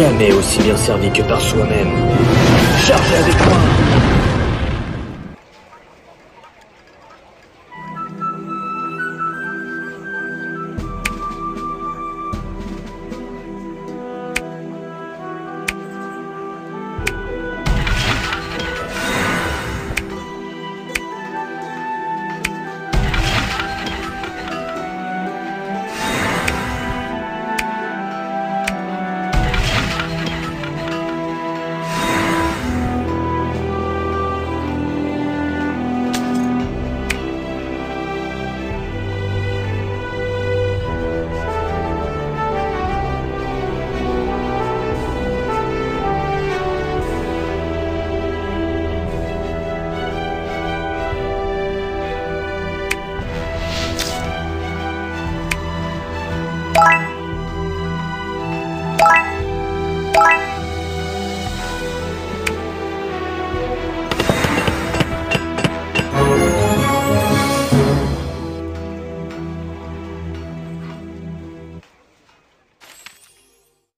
jamais aussi bien servi que par soi-même. Chargez avec moi you